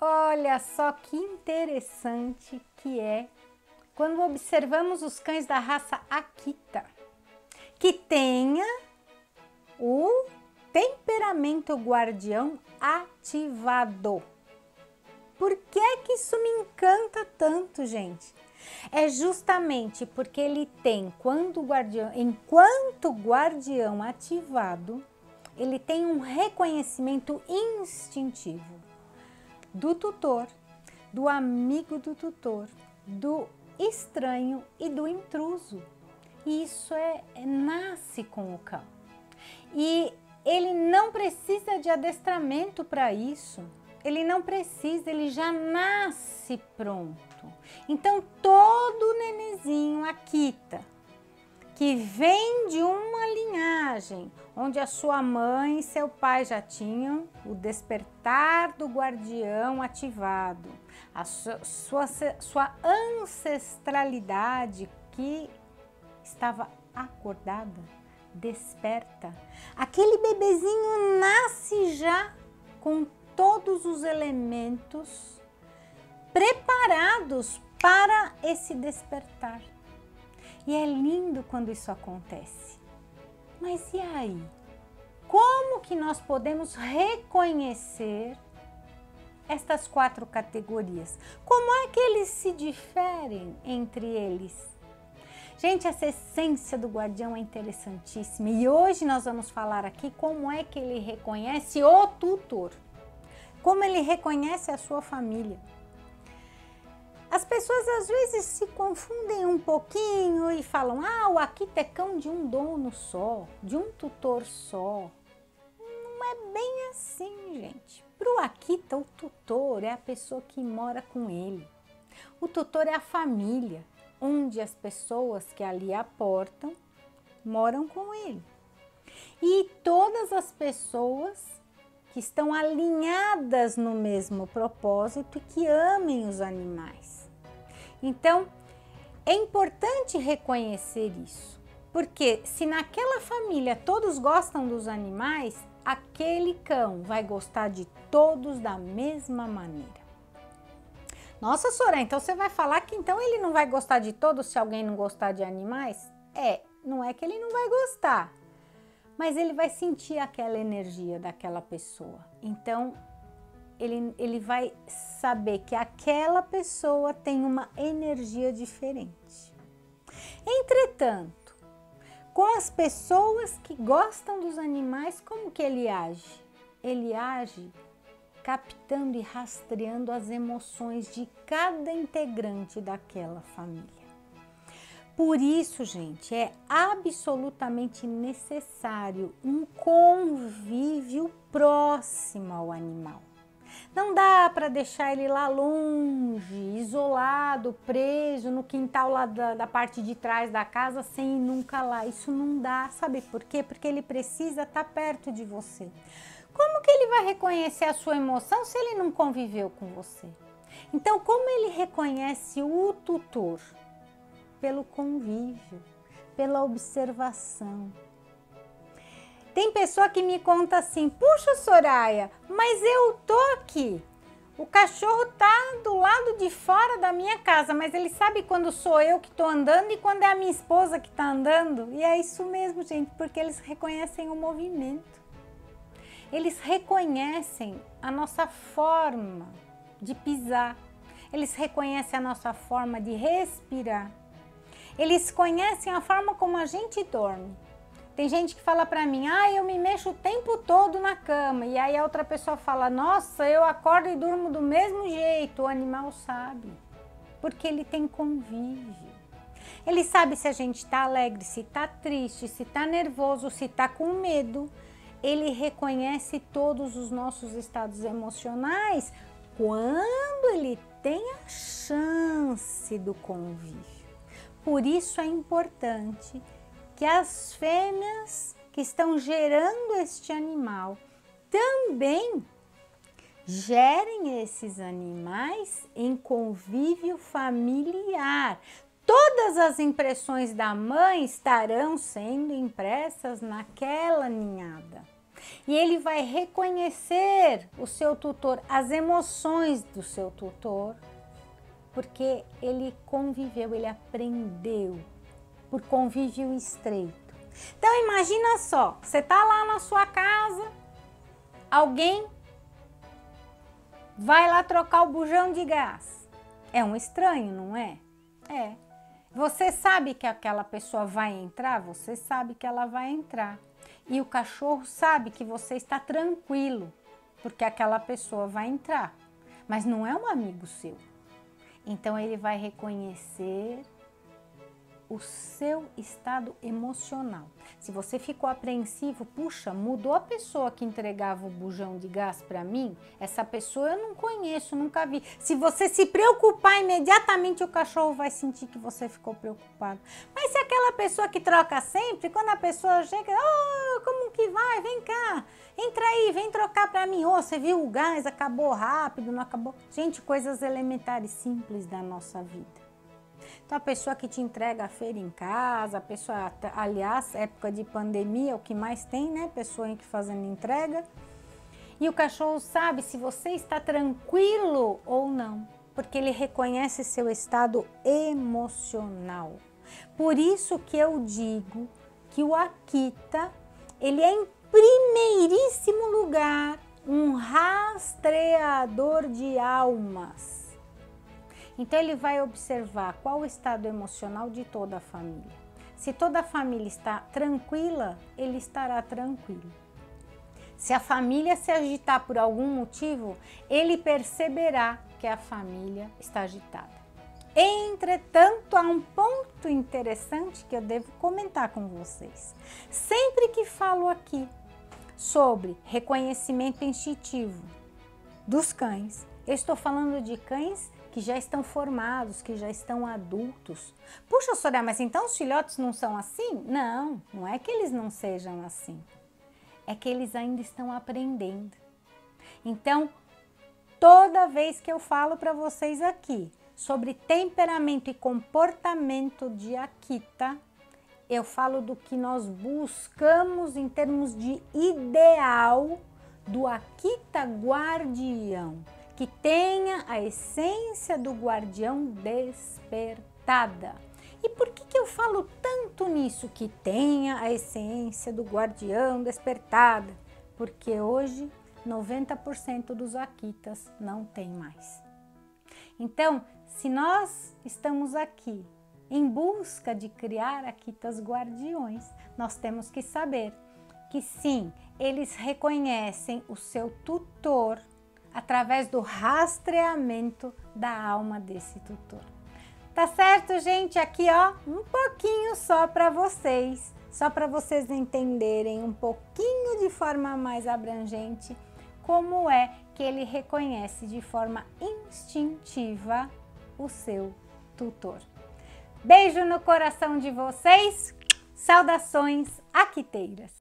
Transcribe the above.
Olha só que interessante que é quando observamos os cães da raça Akita, que tenha o temperamento guardião ativado. Por que é que isso me encanta tanto, gente? É justamente porque ele tem, quando guardião, enquanto guardião ativado, ele tem um reconhecimento instintivo do tutor, do amigo do tutor, do estranho e do intruso. Isso é, é nasce com o cão. E ele não precisa de adestramento para isso. Ele não precisa, ele já nasce pronto. Então todo nenezinho Akita que vem de uma linhagem onde a sua mãe e seu pai já tinham o despertar do guardião ativado, a sua, sua, sua ancestralidade que estava acordada, desperta. Aquele bebezinho nasce já com todos os elementos preparados para esse despertar. E é lindo quando isso acontece. Mas e aí? Como que nós podemos reconhecer estas quatro categorias? Como é que eles se diferem entre eles? Gente, essa essência do guardião é interessantíssima e hoje nós vamos falar aqui como é que ele reconhece o tutor, como ele reconhece a sua família. As pessoas às vezes se confundem um pouquinho e falam: ah, o Akita é cão de um dono só, de um tutor só. Não é bem assim, gente. Para o Akita, o tutor é a pessoa que mora com ele. O tutor é a família, onde as pessoas que ali aportam moram com ele. E todas as pessoas que estão alinhadas no mesmo propósito e que amem os animais. Então, é importante reconhecer isso, porque se naquela família todos gostam dos animais, aquele cão vai gostar de todos da mesma maneira. Nossa, Soraya, então você vai falar que então ele não vai gostar de todos se alguém não gostar de animais? É, não é que ele não vai gostar, mas ele vai sentir aquela energia daquela pessoa. Então, ele, ele vai saber que aquela pessoa tem uma energia diferente. Entretanto, com as pessoas que gostam dos animais, como que ele age? Ele age captando e rastreando as emoções de cada integrante daquela família. Por isso, gente, é absolutamente necessário um convívio próximo ao animal. Não dá para deixar ele lá longe, isolado, preso no quintal lá da, da, parte de trás da casa sem ir nunca lá. Isso não dá. Sabe por quê? Porque ele precisa estar tá perto de você. Como que ele vai reconhecer a sua emoção se ele não conviveu com você? Então, como ele reconhece o tutor? Pelo convívio, pela observação tem pessoa que me conta assim: puxa, Soraya, mas eu tô aqui. O cachorro tá do lado de fora da minha casa, mas ele sabe quando sou eu que tô andando e quando é a minha esposa que tá andando. E é isso mesmo, gente, porque eles reconhecem o movimento. Eles reconhecem a nossa forma de pisar. Eles reconhecem a nossa forma de respirar. Eles conhecem a forma como a gente dorme. Tem gente que fala para mim, ah, eu me mexo o tempo todo na cama. E aí a outra pessoa fala, nossa, eu acordo e durmo do mesmo jeito. O animal sabe, porque ele tem convívio. Ele sabe se a gente está alegre, se está triste, se está nervoso, se está com medo. Ele reconhece todos os nossos estados emocionais quando ele tem a chance do convívio. por isso é importante que as fêmeas que estão gerando este animal também gerem esses animais em convívio familiar. Todas as impressões da mãe estarão sendo impressas naquela ninhada. E ele vai reconhecer o seu tutor, as emoções do seu tutor, porque ele conviveu, ele aprendeu por convívio estreito. Então imagina só, você tá lá na sua casa, alguém vai lá trocar o bujão de gás. É um estranho, não é? É. Você sabe que aquela pessoa vai entrar, você sabe que ela vai entrar. E o cachorro sabe que você está tranquilo, porque aquela pessoa vai entrar, mas não é um amigo seu. Então ele vai reconhecer o seu estado emocional. Se você ficou apreensivo, puxa, mudou a pessoa que entregava o bujão de gás para mim? Essa pessoa eu não conheço, nunca vi. Se você se preocupar imediatamente, o cachorro vai sentir que você ficou preocupado. Mas se aquela pessoa que troca sempre, quando a pessoa chega, oh, como que vai? Vem cá, entra aí, vem trocar para mim. Oh, você viu o gás, acabou rápido, não acabou? Gente, coisas elementares simples da nossa vida. Então, a pessoa que te entrega a feira em casa, a pessoa, aliás, época de pandemia, o que mais tem, né? Pessoa que fazendo entrega. E o cachorro sabe se você está tranquilo ou não, porque ele reconhece seu estado emocional. Por isso que eu digo que o Akita, ele é em primeiríssimo lugar um rastreador de almas. Então ele vai observar qual o estado emocional de toda a família. Se toda a família está tranquila, ele estará tranquilo. Se a família se agitar por algum motivo, ele perceberá que a família está agitada. Entretanto, há um ponto interessante que eu devo comentar com vocês. Sempre que falo aqui sobre reconhecimento instintivo dos cães, eu estou falando de cães que já estão formados, que já estão adultos. Puxa, Soraya, mas então os filhotes não são assim? Não, não é que eles não sejam assim. É que eles ainda estão aprendendo. Então, toda vez que eu falo para vocês aqui sobre temperamento e comportamento de Akita, eu falo do que nós buscamos em termos de ideal do Akita guardião que tenha a essência do guardião despertada. E por que, que eu falo tanto nisso, que tenha a essência do guardião despertada? Porque hoje 90% dos Akitas não tem mais. Então, se nós estamos aqui em busca de criar Akitas guardiões, nós temos que saber que sim, eles reconhecem o seu tutor através do rastreamento da alma desse tutor. Tá certo, gente? Aqui, ó, um pouquinho só para vocês, só para vocês entenderem um pouquinho de forma mais abrangente como é que ele reconhece de forma instintiva o seu tutor. Beijo no coração de vocês. Saudações aquiteiras.